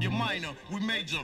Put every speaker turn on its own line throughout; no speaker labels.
You're minor, we major.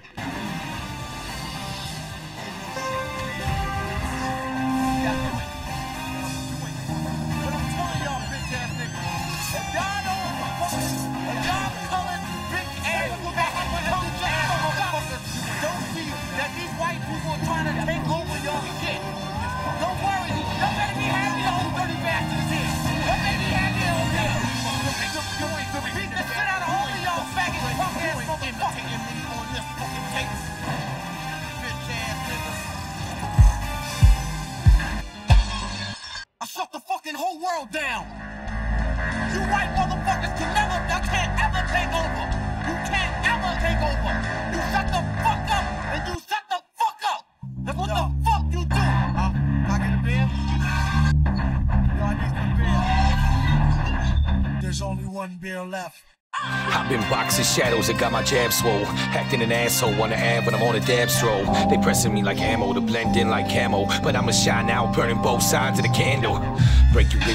One beer left.
I've been boxing shadows and got my jab swole. Acting an asshole on the ad when I'm on a dab stroll. They pressing me like ammo to blend in like camo. But I'ma shine out, burning both sides of the candle.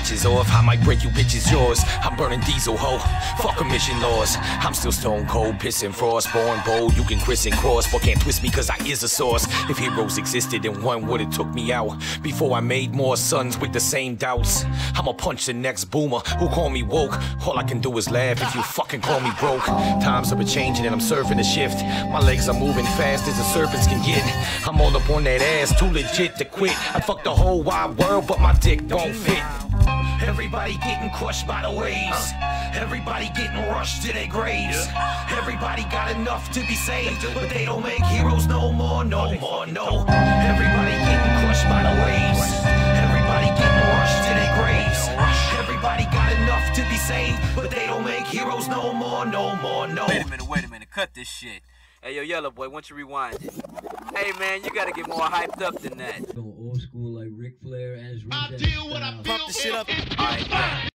Bitches I might break you bitches yours. I'm burning diesel ho, fuck emission laws. I'm still stone cold, pissing frost, born bold. You can criss and cross, but can't twist me cause I is a source. If heroes existed, then one would've took me out. Before I made more sons with the same doubts. I'ma punch the next boomer who call me woke. All I can do is laugh if you fucking call me broke. Times are changing and I'm surfing the shift. My legs are moving fast as the serpents can get. I'm all up on that ass, too legit to quit. I fuck the whole wide world, but my dick don't fit. Everybody getting crushed by the waves. Everybody getting rushed to their graves. Everybody got enough to be saved, but they don't make heroes no more, no more, no. Everybody getting crushed by the waves. Everybody getting rushed to their graves. Everybody got enough to be saved, but they don't make heroes no more, no more, no.
Wait a minute, wait a minute. Cut this shit. Hey, yo, Yellow Boy, why don't you rewind it? Hey, man, you gotta get more hyped up than that.
Ric Flair as
I
Rizzo
deal what I
style.
feel.
Pump the shit up. Alright, man.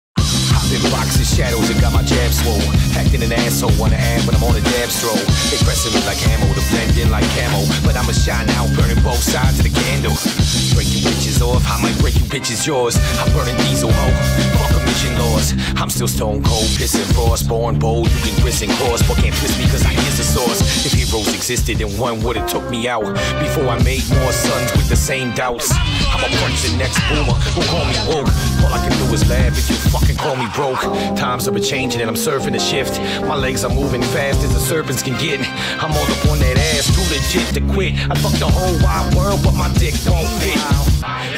I've been boxing shadows and got my jab swole. Acting an asshole on the ad when I'm on a dab stroll. They pressing me like ammo to blend in like camo. But I'ma shine out, burning both sides of the candle. Break you bitches off, I might break you bitches yours. I'm burning diesel ho. Emission laws. I'm still stone cold, pissing frost, born bold. You can twist and cross, but can't twist me cause I is the source. If heroes existed, then one would've took me out. Before I made more sons with the same doubts. I'ma punch the next boomer who call me woke. Is laugh if you fucking call me broke. Times are changing and I'm surfing the shift. My legs are moving fast as the serpents can get. I'm all up on that ass, too legit to quit. I fuck the whole wide world, but my dick don't fit.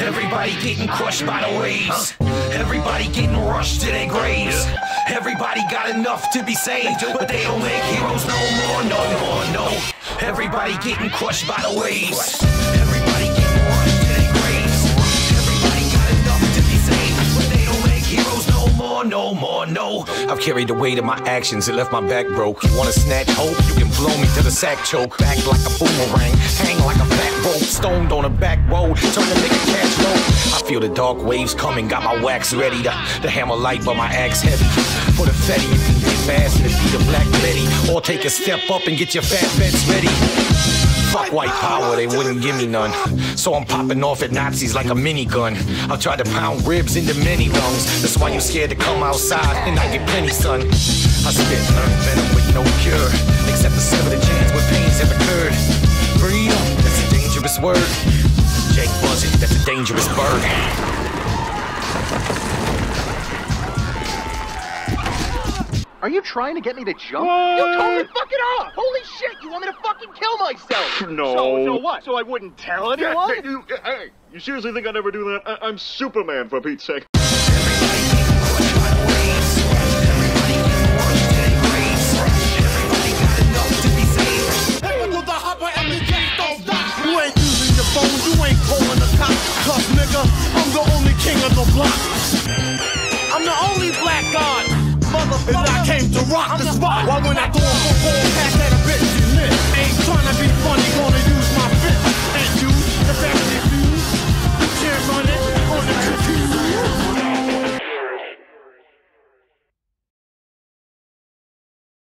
Everybody getting crushed by the waves. Everybody getting rushed to their graves. Everybody got enough to be saved, but they don't make heroes no more, no more, no. Everybody getting crushed by the waves. I've carried the weight of my actions, it left my back broke. You wanna snatch hope? You can blow me to the sack choke. Back like a boomerang, hang like a fat rope. Stoned on a back road, turn the nigga cash. I feel the dark waves coming, got my wax ready. The, the hammer light, but my axe heavy. For the fetty, you can get fast and be the black Betty. Or take a step up and get your fat bets ready. Fuck white power, they wouldn't give me none. So I'm popping off at Nazis like a minigun. I'll try to pound ribs into many lungs. That's why you're scared to come outside and I get plenty, son. I spit learn venom with no cure. Except to sever the chains where pains have occurred. Freedom, that's a dangerous word. Jake Buzzard, that's a dangerous bird.
Are you trying to get me to jump? You told me fuck it off! Holy shit, you want me to fucking kill myself!
No.
So, so what? So I wouldn't tell
Yeah,
anyone?
hey, you, hey, you seriously think I'd ever do that? I, I'm Superman, for Pete's sake.
You ain't using your phone, you ain't calling the cops. Cause nigga, I'm the only king of the block. I'm the only black god. Motherfucker. And I came to rock the spot. Why when I throw a football pass a bitch,